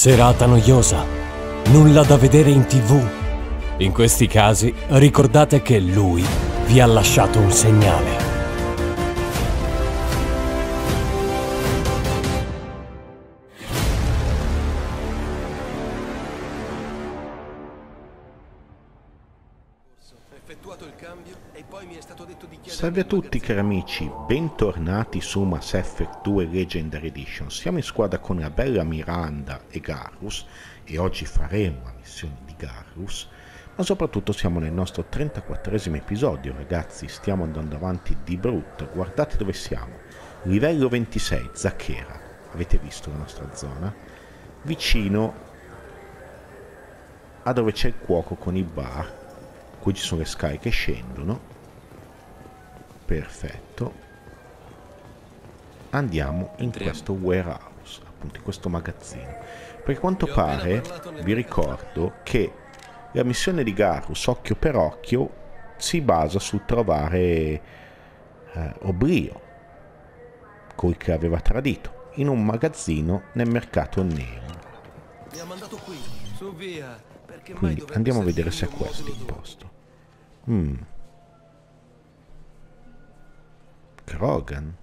Serata noiosa? Nulla da vedere in tv? In questi casi ricordate che lui vi ha lasciato un segnale. Salve a tutti cari amici, bentornati su Mass Effect 2 Legendary Edition. Siamo in squadra con la bella Miranda e Garrus e oggi faremo la missione di Garrus, ma soprattutto siamo nel nostro 34 episodio ragazzi, stiamo andando avanti di brutto, guardate dove siamo. Livello 26, Zacchera, avete visto la nostra zona? Vicino a dove c'è il cuoco con i bar, qui ci sono le scale che scendono perfetto. Andiamo in questo warehouse appunto in questo magazzino. Per quanto pare vi ricordo che la missione di Garus occhio per occhio si basa sul trovare eh, Oblio col che aveva tradito in un magazzino nel mercato nero. Quindi andiamo a vedere se è questo il posto. Mm. Krogan.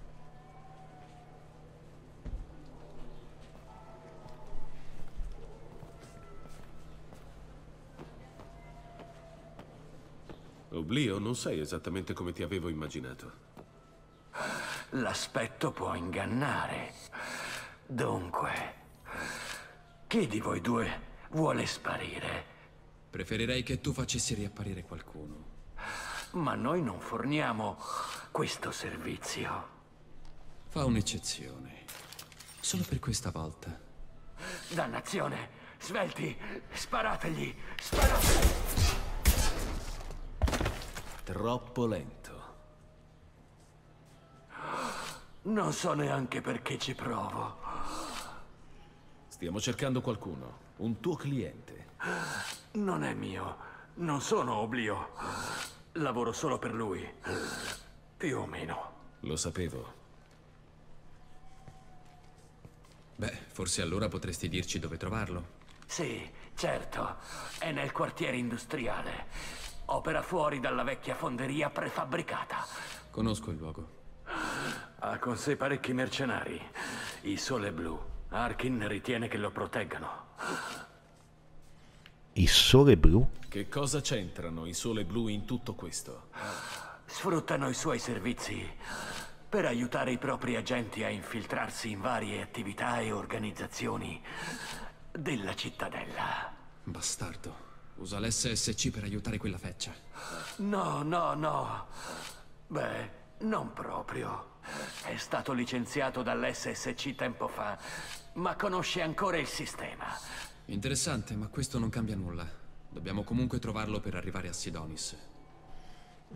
Oblio, non sei esattamente come ti avevo immaginato. L'aspetto può ingannare. Dunque, chi di voi due vuole sparire? Preferirei che tu facessi riapparire qualcuno. Ma noi non forniamo questo servizio. Fa un'eccezione. Solo per questa volta. Dannazione! Svelti! Sparategli! Sparategli! Troppo lento. Non so neanche perché ci provo. Stiamo cercando qualcuno. Un tuo cliente. Non è mio. Non sono oblio. Lavoro solo per lui. Più o meno. Lo sapevo. Beh, forse allora potresti dirci dove trovarlo. Sì, certo. È nel quartiere industriale. Opera fuori dalla vecchia fonderia prefabbricata. Conosco il luogo. Ha con sé parecchi mercenari. I Sole Blu. Arkin ritiene che lo proteggano. I Sole Blu? Che cosa c'entrano i Sole Blu in tutto questo? Sfruttano i suoi servizi per aiutare i propri agenti a infiltrarsi in varie attività e organizzazioni della cittadella. Bastardo. Usa l'SSC per aiutare quella feccia. No, no, no. Beh, non proprio. È stato licenziato dall'SSC tempo fa, ma conosce ancora il sistema. Interessante, ma questo non cambia nulla. Dobbiamo comunque trovarlo per arrivare a Sidonis.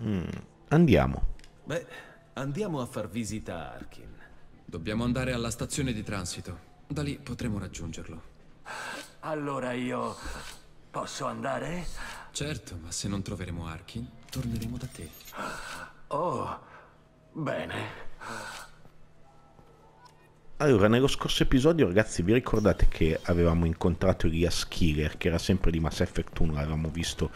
Mm, andiamo. Beh, andiamo a far visita a Arkin. Dobbiamo andare alla stazione di transito. Da lì potremo raggiungerlo. Allora io posso andare? Certo, ma se non troveremo Arkin, torneremo da te. Oh, bene. Allora, nello scorso episodio, ragazzi, vi ricordate che avevamo incontrato Elias Killer, che era sempre di Mass Effect 1, l'avevamo visto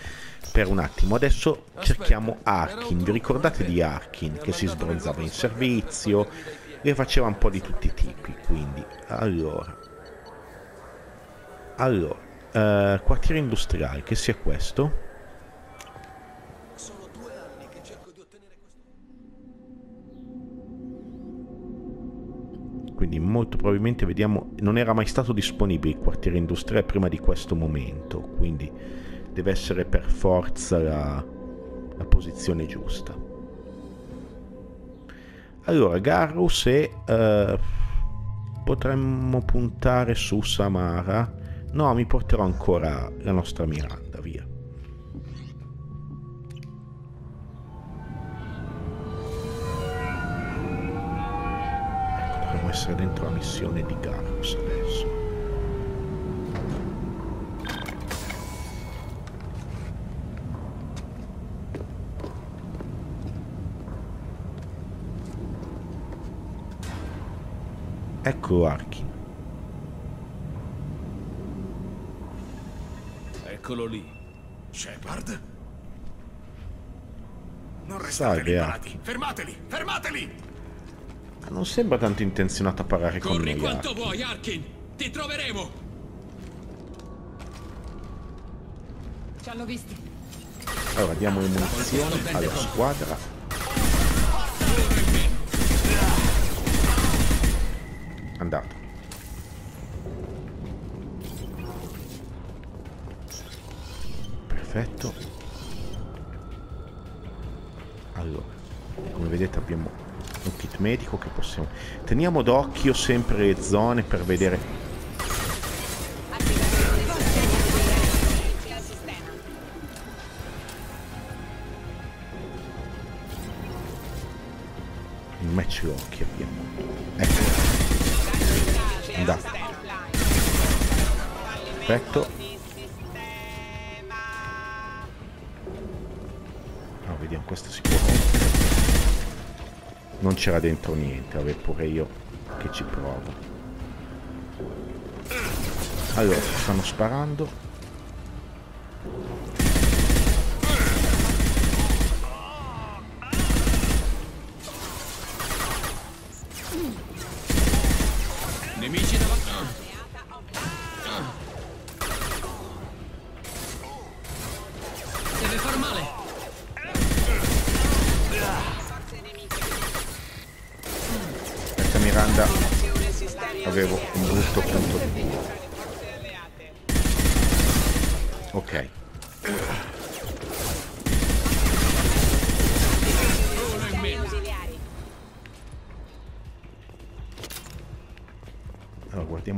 per un attimo. Adesso cerchiamo Arkin. Vi ricordate di Arkin, che si sbronzava in servizio, e faceva un po' di tutti i tipi, quindi... Allora... Allora, eh, quartiere industriale, che sia questo? Quindi molto probabilmente vediamo non era mai stato disponibile il quartiere industriale prima di questo momento quindi deve essere per forza la, la posizione giusta. Allora Garrus e uh, potremmo puntare su Samara. No mi porterò ancora la nostra Miranda essere dentro la missione di Garrus adesso. Ecco Arkin. Eccolo lì. Shepard? Non restate Salve, parati. Fermateli! Fermateli! Ma non sembra tanto intenzionato a parlare con Corri noi. quanto Ark. vuoi, Arkin! Ti troveremo! Ci hanno visti. Allora diamo le munizioni alla squadra. Possiamo... Teniamo d'occhio sempre le zone per vedere il match occhi abbiamo. Ecco. Andato. Perfetto. Ah, vediamo, questo si può. Non c'era dentro niente, vabbè pure io che ci provo. Allora, stanno sparando.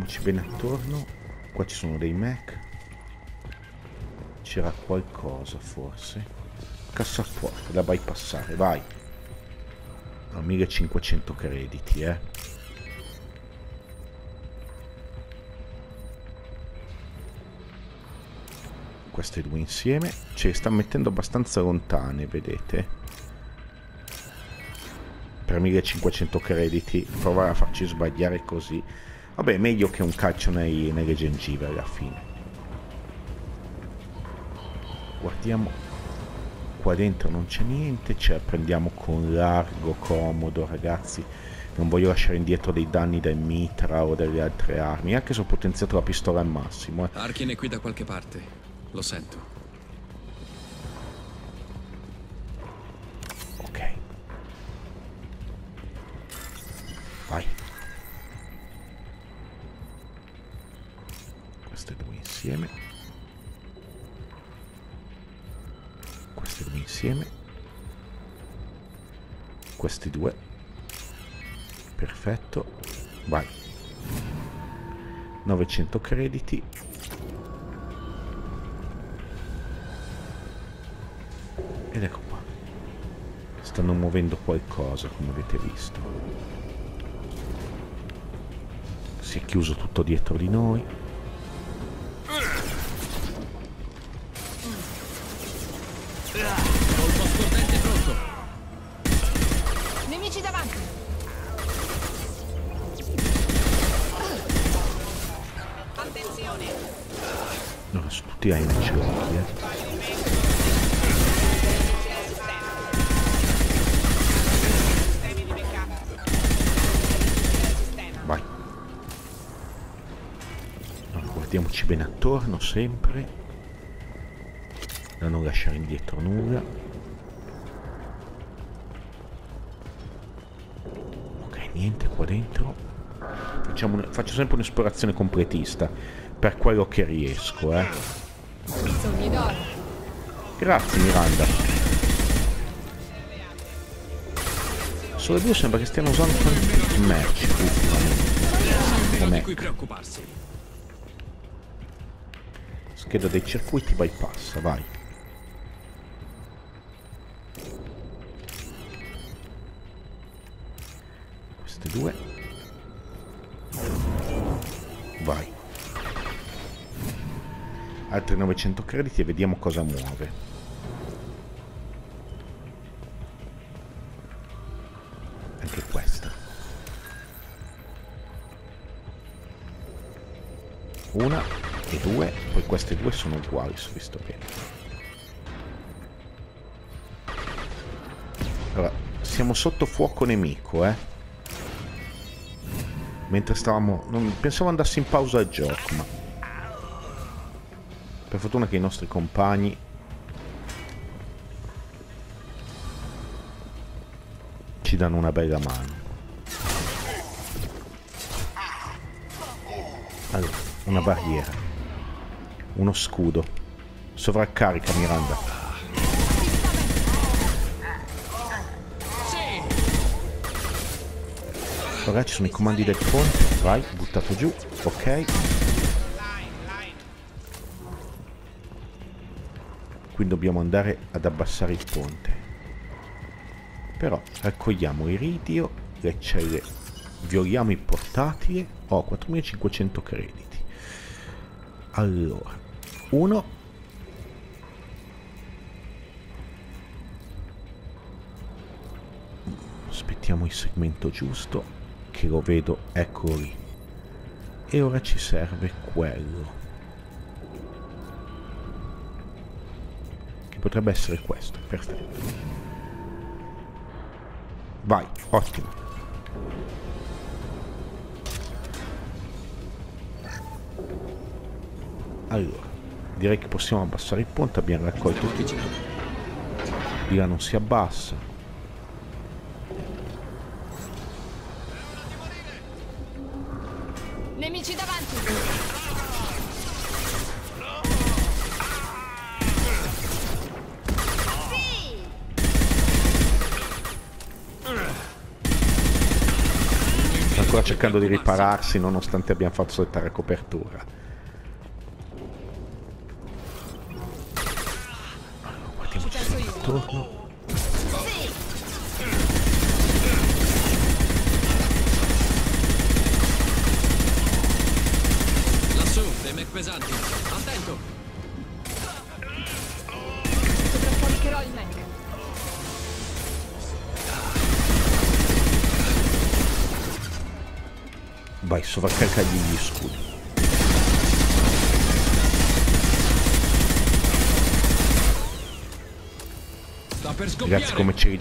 Guardiamoci bene attorno. Qua ci sono dei mech. C'era qualcosa forse. Cassaforte da bypassare, vai. A 1500 crediti, eh. Queste due insieme. Ce le sta mettendo abbastanza lontane, vedete? Per 1500 crediti, provare a farci sbagliare così. Vabbè, meglio che un calcio nei- nelle gengive alla fine. Guardiamo. Qua dentro non c'è niente, ce la prendiamo con largo, comodo, ragazzi. Non voglio lasciare indietro dei danni del mitra o delle altre armi, anche se ho potenziato la pistola al massimo. eh. Arkin è qui da qualche parte. Lo sento. 900 crediti. Ed ecco qua. Stanno muovendo qualcosa, come avete visto. Si è chiuso tutto dietro di noi. Sono tutti ai occhi, eh. Vai. Allora, guardiamoci bene attorno, sempre. Da non lasciare indietro nulla. Ok, niente qua dentro. Facciamo faccio sempre un'esplorazione completista. Per quello che riesco, eh. Grazie Miranda. Solo due sembra che stiano usando tanti match ultimamente. Preoccuparsi. Scheda dei circuiti bypassa, vai. Queste due. Altri 900 crediti e vediamo cosa muove. Anche questa. Una. e due, poi queste due sono uguali, se ho visto bene. Allora, siamo sotto fuoco nemico, eh. Mentre stavamo... Non, pensavo andassi in pausa il gioco, ma... Per fortuna che i nostri compagni... Ci danno una bella mano. Allora, una barriera. Uno scudo. Sovraccarica, Miranda. Ora ci sono i comandi del ponte. Vai, buttato giù. Ok. Quindi dobbiamo andare ad abbassare il ponte. Però raccogliamo iridio, le celle, violiamo il portatile. Ho oh, 4500 crediti. Allora, uno aspettiamo il segmento giusto che lo vedo, eccolo lì. E ora ci serve quello. Che potrebbe essere questo, perfetto. Vai, ottimo. Allora, direi che possiamo abbassare il ponte, abbiamo raccolto tutto. Di là non si abbassa. Cercando di ripararsi nonostante abbiamo fatto saltare copertura. Guardiamoci intorno.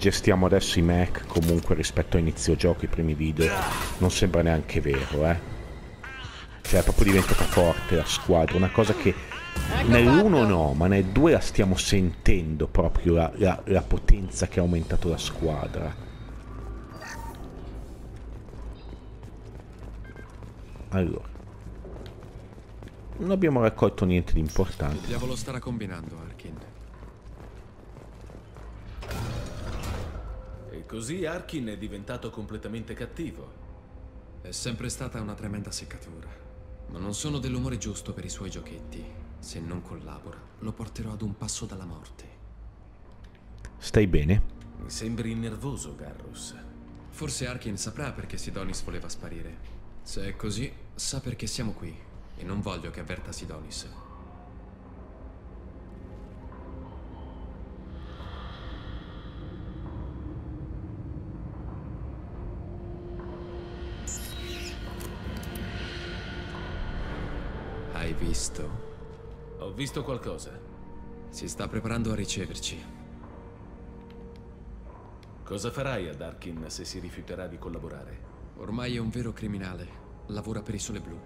Rigestiamo adesso i mech comunque rispetto a inizio gioco, i primi video, non sembra neanche vero, eh. Cioè è proprio diventata forte la squadra, una cosa che nell'1 no, ma nel 2 la stiamo sentendo proprio la, la, la potenza che ha aumentato la squadra. Allora. Non abbiamo raccolto niente di importante. Il diavolo starà combinando, Arkin. Così Arkin è diventato completamente cattivo. È sempre stata una tremenda seccatura. Ma non sono dell'umore giusto per i suoi giochetti. Se non collabora, lo porterò ad un passo dalla morte. Stai bene? Mi sembri nervoso, Garrus. Forse Arkin saprà perché Sidonis voleva sparire. Se è così, sa perché siamo qui e non voglio che avverta Sidonis. Hai visto? Ho visto qualcosa. Si sta preparando a riceverci. Cosa farai ad Arkin se si rifiuterà di collaborare? Ormai è un vero criminale. Lavora per il Sole Blu.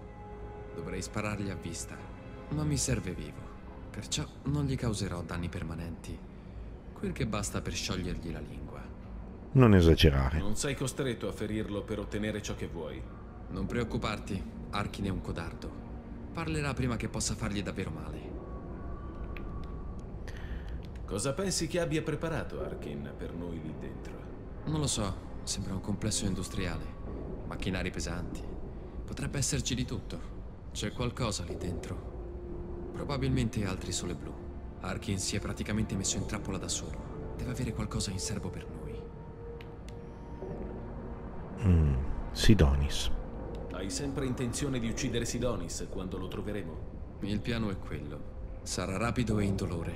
Dovrei sparargli a vista, ma mi serve vivo. Perciò non gli causerò danni permanenti. Quel che basta per sciogliergli la lingua. Non esagerare. Non sei costretto a ferirlo per ottenere ciò che vuoi. Non preoccuparti, Arkin è un codardo. Parlerà prima che possa fargli davvero male. Cosa pensi che abbia preparato Arkin per noi lì dentro? Non lo so, sembra un complesso industriale macchinari pesanti. Potrebbe esserci di tutto. C'è qualcosa lì dentro. Probabilmente altri sole blu. Arkin si è praticamente messo in trappola da solo. Deve avere qualcosa in serbo per noi. Mm, Sidonis. Hai sempre intenzione di uccidere Sidonis quando lo troveremo? Il piano è quello. Sarà rapido e indolore.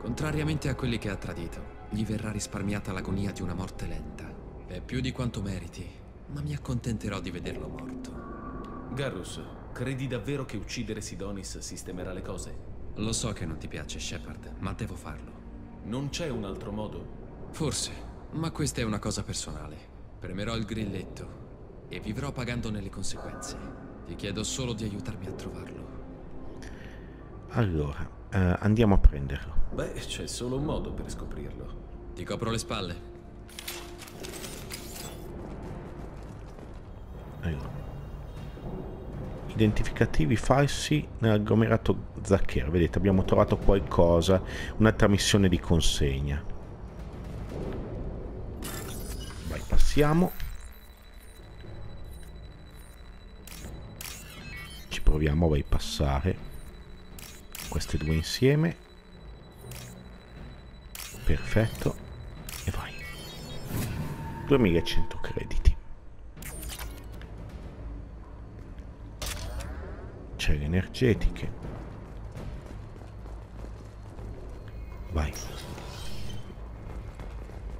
Contrariamente a quelli che ha tradito, gli verrà risparmiata l'agonia di una morte lenta. È più di quanto meriti, ma mi accontenterò di vederlo morto. Garrus, Credi davvero che uccidere Sidonis sistemerà le cose? Lo so che non ti piace, Shepard, ma devo farlo. Non c'è un altro modo? Forse, ma questa è una cosa personale. Premerò il grilletto e vivrò pagandone le conseguenze. Ti chiedo solo di aiutarmi a trovarlo. Allora, eh, andiamo a prenderlo. Beh, c'è solo un modo per scoprirlo. Ti copro le spalle. Allora. Identificativi falsi nell'agglomerato Zacchero. Vedete, abbiamo trovato qualcosa, un'altra missione di consegna. Vai, a bypassare queste due insieme. Perfetto. E vai. 2100 crediti. C'è le energetiche. Vai.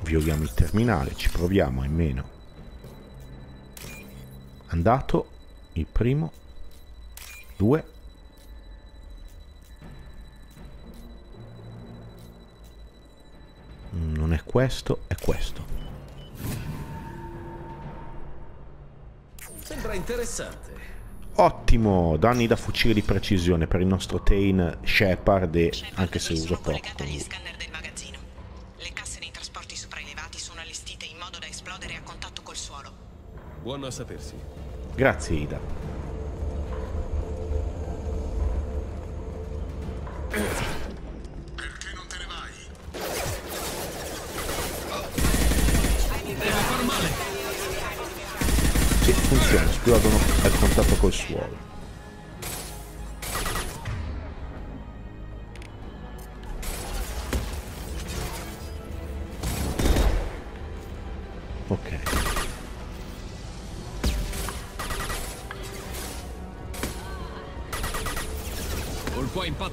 Violiamo il terminale, ci proviamo almeno. Andato il primo. Due. Non è questo, è questo. Sembra interessante. Ottimo, danni da fucile di precisione per il nostro Tain Shepard, e anche se uso sono poco. collegata agli scanner del magazzino.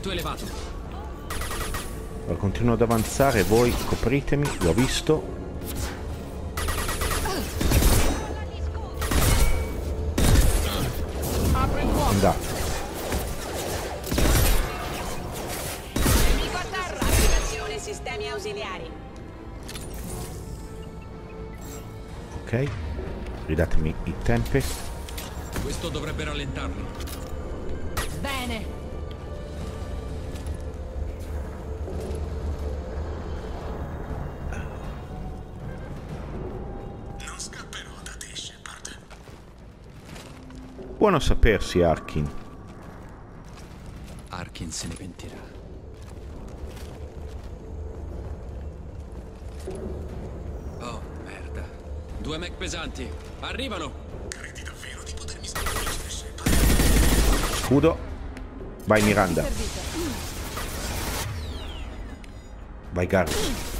Impatto elevato. Allora, continuo ad avanzare, voi copritemi, l'ho visto. Andate. Nemico a terra! Attivazione sistemi ausiliari. Ok. Ridatemi i Tempest. Questo dovrebbe rallentarli. Bene. Buono sapersi, Arkin. Arkin se ne pentirà. Oh, merda. Due mech pesanti. Arrivano! Credi davvero di potermi sconfiggere, Shepard? Scudo. Vai Miranda. Vai Garrus.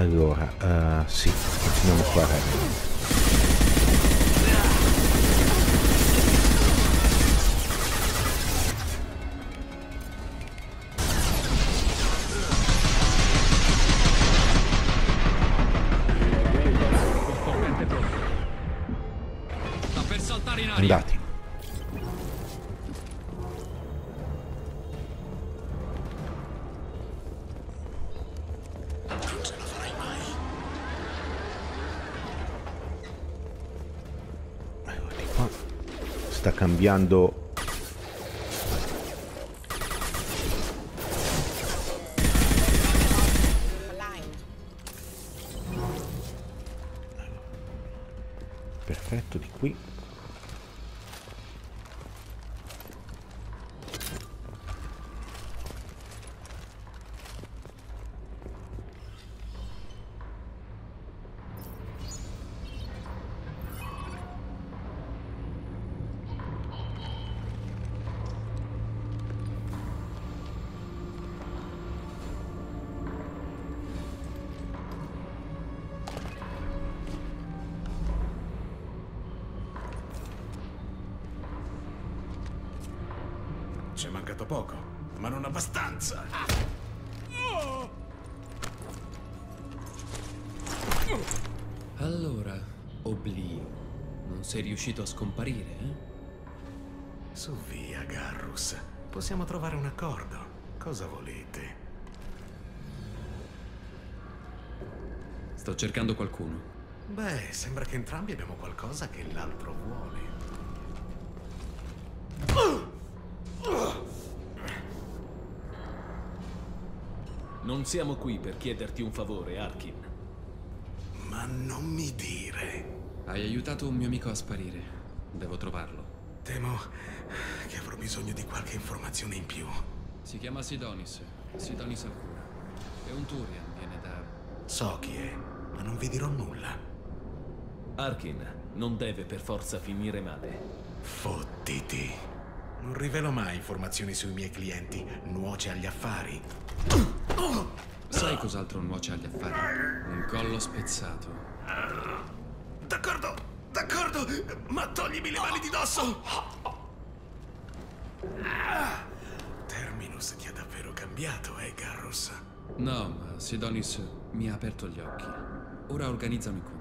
Allora, eh, sì, continuiamo qua. Ren. Cambiando Ci è mancato poco, ma non abbastanza! Allora, Oblio, non sei riuscito a scomparire, eh? Su via, Garrus. Possiamo trovare un accordo. Cosa volete? Sto cercando qualcuno. Beh, sembra che entrambi abbiamo qualcosa che l'altro vuole. Non siamo qui per chiederti un favore, Arkin. Ma non mi dire. Hai aiutato un mio amico a sparire. Devo trovarlo. Temo che avrò bisogno di qualche informazione in più. Si chiama Sidonis. Sidonis Alcura. È un Turian, viene da... So chi è, ma non vi dirò nulla. Arkin non deve per forza finire male. Fottiti. Non rivelo mai informazioni sui miei clienti. Nuoce agli affari. Sai cos'altro nuoce agli affari? Un collo spezzato. D'accordo, d'accordo, ma toglimi le mani di dosso! Terminus ti ha davvero cambiato, eh, Garrus? No, ma Sidonis mi ha aperto gli occhi. Ora organizza un incontro.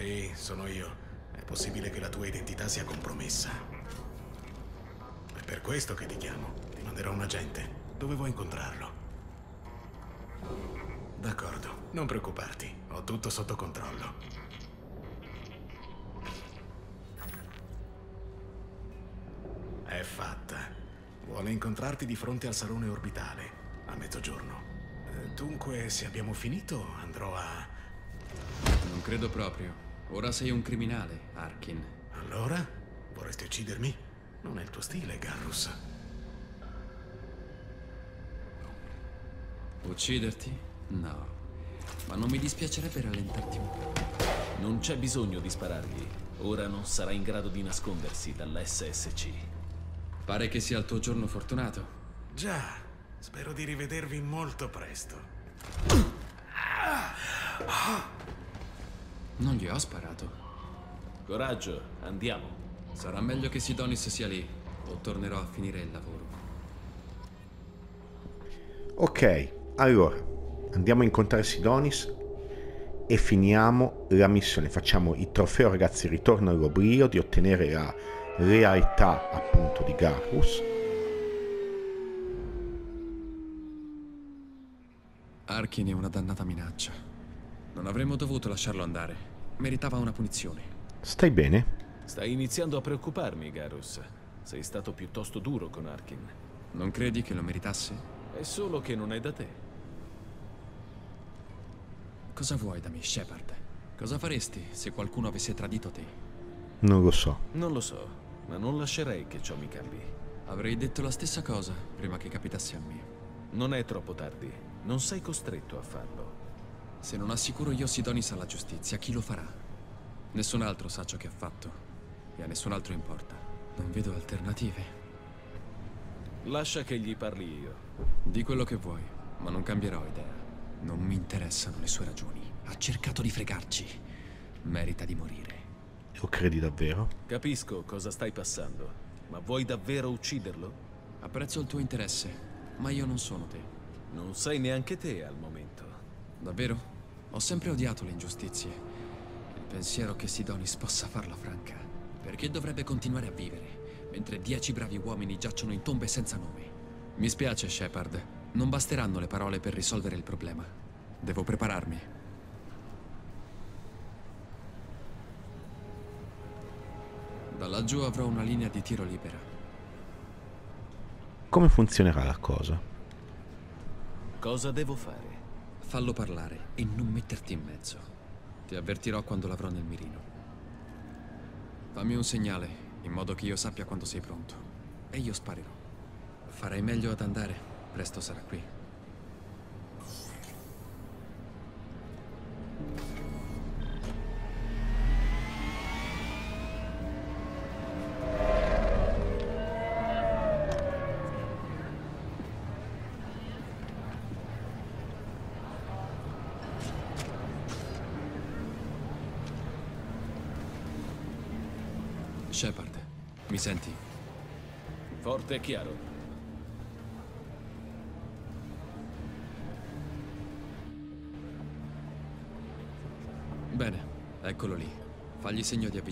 Sì, sono io. È possibile che la tua identità sia compromessa. È per questo che ti chiamo. Ti manderò un agente. Dove vuoi incontrarlo? D'accordo, non preoccuparti. Ho tutto sotto controllo. È fatta. Vuole incontrarti di fronte al salone orbitale, a mezzogiorno. Eh, Dunque, se abbiamo finito, andrò a... Non credo proprio. Ora sei un criminale, Arkin. Allora? Vorresti uccidermi? Non è il tuo stile, Garrus. Ucciderti? No. Ma non mi dispiacerebbe rallentarti un po'. Non c'è bisogno di sparargli. Ora non sarà in grado di nascondersi dall'SSC. Pare che sia il tuo giorno fortunato. Già, spero di rivedervi molto presto. Non gli ho sparato. Coraggio, andiamo. Sarà meglio che Sidonis sia lì, o tornerò a finire il lavoro. Ok, allora andiamo a incontrare Sidonis e finiamo la missione. Facciamo il trofeo, ragazzi. Ritorno all'oblio di ottenere la lealtà appunto di Garrus. Arkin è una dannata minaccia. Non avremmo dovuto lasciarlo andare. Meritava una punizione. Stai bene? Stai iniziando a preoccuparmi, Garus. Sei stato piuttosto duro con Arkin. Non credi che lo meritasse? È solo che non è da te. Cosa vuoi da me, Shepard? Cosa faresti se qualcuno avesse tradito te? Non lo so. Non lo so, ma non lascerei che ciò mi cambi. Avrei detto la stessa cosa prima che capitasse a me. Non è troppo tardi. Non sei costretto a farlo. Se non assicuro io Sidonis alla giustizia, chi lo farà? Nessun altro sa ciò che ha fatto. E a nessun altro importa. Non vedo alternative. Lascia che gli parli io. Di quello che vuoi, ma non cambierò idea. Non mi interessano le sue ragioni. Ha cercato di fregarci. Merita di morire. Lo credi davvero? Capisco cosa stai passando, ma vuoi davvero ucciderlo? Apprezzo il tuo interesse, ma io non sono te. Non sei neanche te al momento. Davvero? Ho sempre odiato le ingiustizie. Il pensiero che Sidonis possa farla franca. Perché dovrebbe continuare a vivere, mentre dieci bravi uomini giacciono in tombe senza nome. Mi spiace, Shepard. Non basteranno le parole per risolvere il problema. Devo prepararmi. Da laggiù avrò una linea di tiro libera. Come funzionerà la cosa? Cosa devo fare? Fallo parlare e non metterti in mezzo. Ti avvertirò quando l'avrò nel mirino. Fammi un segnale, in modo che io sappia quando sei pronto. E io sparerò. Farei meglio ad andare. Presto sarà qui.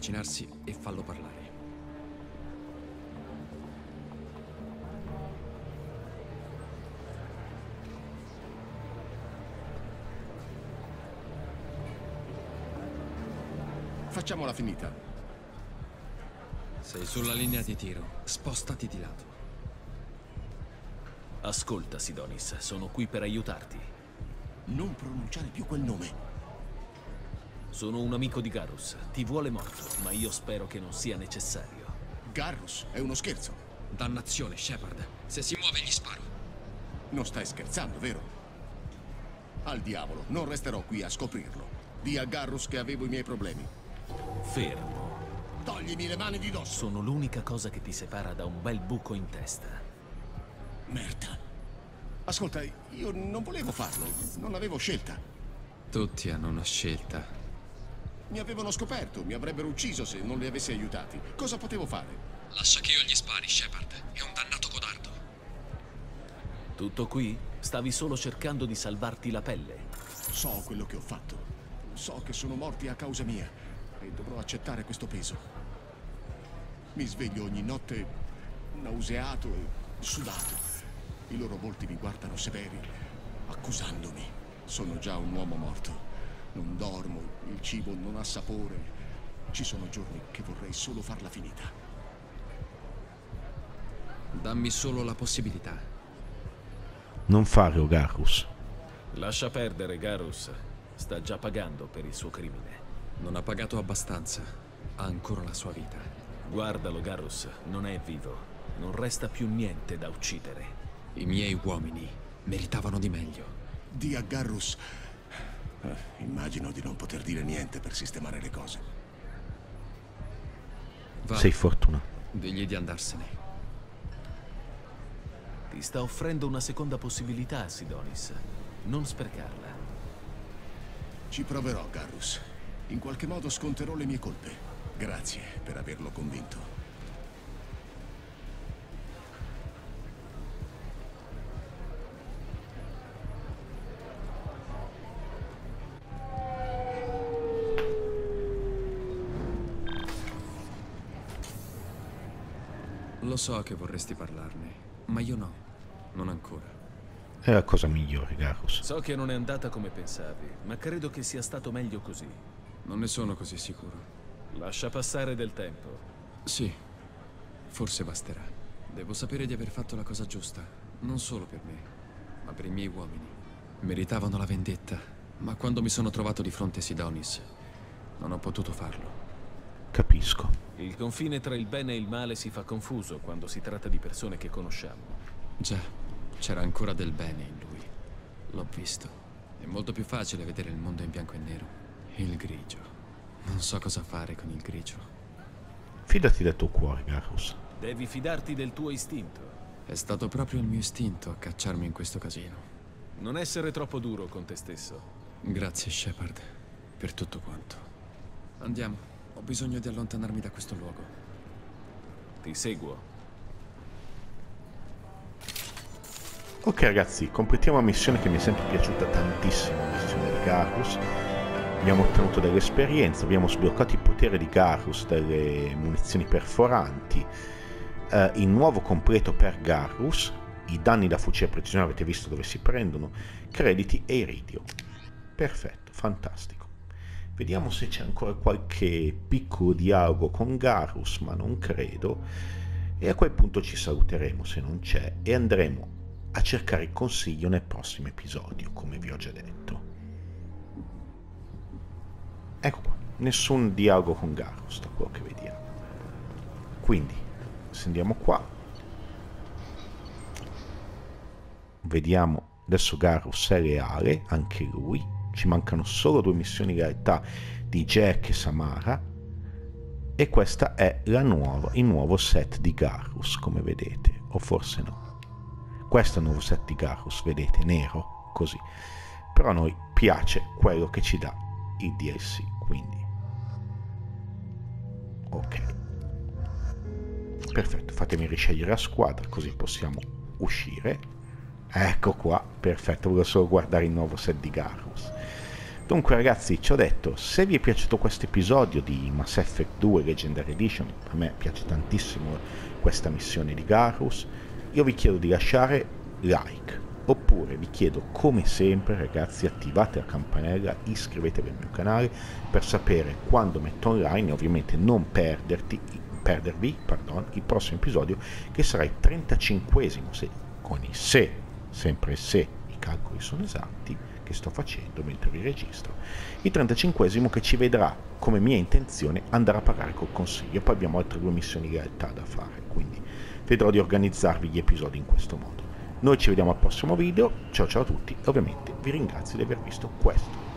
Avvicinarsi e fallo parlare. Facciamola finita. Sei sulla linea di tiro. Spostati di lato. Ascolta, Sidonis, sono qui per aiutarti. Non pronunciare più quel nome. Sono un amico di Garrus. Ti vuole morto, ma io spero che non sia necessario. Garrus, è uno scherzo. Dannazione, Shepard. Se si muove gli sparo. Non stai scherzando, vero? Al diavolo, non resterò qui a scoprirlo. Di a Garrus che avevo i miei problemi. Fermo. Toglimi le mani di dosso. Sono l'unica cosa che ti separa da un bel buco in testa. Merda. Ascolta, io non volevo farlo. Non avevo scelta. Tutti hanno una scelta. Mi avevano scoperto, mi avrebbero ucciso se non li avessi aiutati. Cosa potevo fare? Lascia che io gli spari, Shepard. È un dannato codardo. Tutto qui? Stavi solo cercando di salvarti la pelle. So quello che ho fatto. So che sono morti a causa mia e dovrò accettare questo peso. Mi sveglio ogni notte nauseato e sudato. I loro volti mi guardano severi, accusandomi. Sono già un uomo morto. Non dormo, il cibo non ha sapore. Ci sono giorni che vorrei solo farla finita. Dammi solo la possibilità. Non fare, Garrus. Lascia perdere, Garrus. Sta già pagando per il suo crimine. Non ha pagato abbastanza. Ha ancora la sua vita. Guardalo, Garrus. Non è vivo. Non resta più niente da uccidere. I miei uomini meritavano di meglio. Di a Garrus. Eh, immagino di non poter dire niente per sistemare le cose. Va, Sei fortunato. digli di andarsene. Ti sta offrendo una seconda possibilità, Sidonis. Non sprecarla. Ci proverò, Garrus. In qualche modo sconterò le mie colpe. Grazie per averlo convinto. So che vorresti parlarne, ma io no. Non ancora. È la cosa migliore, Garrus. So che non è andata come pensavi, ma credo che sia stato meglio così. Non ne sono così sicuro. Lascia passare del tempo. Sì, forse basterà. Devo sapere di aver fatto la cosa giusta, non solo per me, ma per i miei uomini. Meritavano la vendetta, ma quando mi sono trovato di fronte a Sidonis, non ho potuto farlo. Capisco. Il confine tra il bene e il male si fa confuso quando si tratta di persone che conosciamo. Già, c'era ancora del bene in lui. L'ho visto. È molto più facile vedere il mondo in bianco e nero. Il grigio. Non so cosa fare con il grigio. Fidati del tuo cuore, Garrus. Devi fidarti del tuo istinto. È stato proprio il mio istinto a cacciarmi in questo casino. Non essere troppo duro con te stesso. Grazie, Shepard, per tutto quanto. Andiamo. Ho bisogno di allontanarmi da questo luogo. Ti seguo. Ok ragazzi, completiamo una missione che mi è sempre piaciuta tantissimo, la missione di Garrus. Abbiamo ottenuto delle esperienze, abbiamo sbloccato il potere di Garrus, delle munizioni perforanti, eh, il nuovo completo per Garrus, i danni da fucile a precisione avete visto dove si prendono, crediti e iridio. Perfetto, fantastico. Vediamo se c'è ancora qualche piccolo dialogo con Garrus, ma non credo. E a quel punto ci saluteremo se non c'è e andremo a cercare il consiglio nel prossimo episodio, come vi ho già detto. Ecco qua, nessun dialogo con Garrus, da quello che vediamo. Quindi, se andiamo qua, vediamo adesso Garrus è leale, anche lui, ci mancano solo due missioni in realtà di Jack e Samara, e questa è la nuova, il nuovo set di Garrus, come vedete, o forse no. Questo è il nuovo set di Garrus, vedete, nero, così. Però a noi piace quello che ci dà il DLC, quindi. Ok. perfetto fatemi riscegliere la squadra così possiamo uscire ecco qua perfetto volevo solo guardare il nuovo set di Garrus Dunque ragazzi, ci ho detto, se vi è piaciuto questo episodio di Mass Effect 2 Legendary Edition, a me piace tantissimo questa missione di Garrus, io vi chiedo di lasciare like, oppure vi chiedo come sempre ragazzi attivate la campanella, iscrivetevi al mio canale per sapere quando metto online e ovviamente non perderti, perdervi pardon, il prossimo episodio che sarà il 35esimo, se, con i se, sempre se i calcoli sono esatti, che sto facendo mentre vi registro, il 35esimo che ci vedrà come mia intenzione andare a pagare col consiglio, poi abbiamo altre due missioni in realtà da fare, quindi vedrò di organizzarvi gli episodi in questo modo. Noi ci vediamo al prossimo video, ciao ciao a tutti e ovviamente vi ringrazio di aver visto questo.